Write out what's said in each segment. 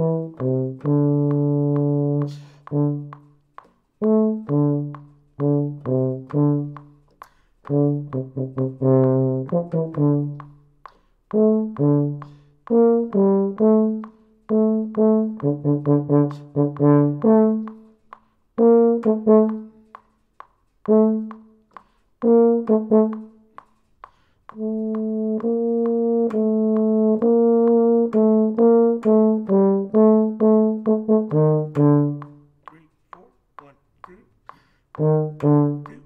Three, two, two, three,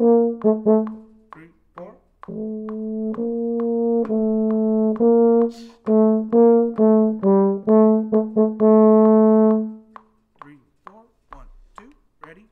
three, four. One, two, ready?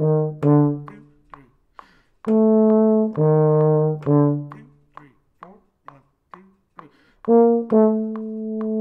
Thank you.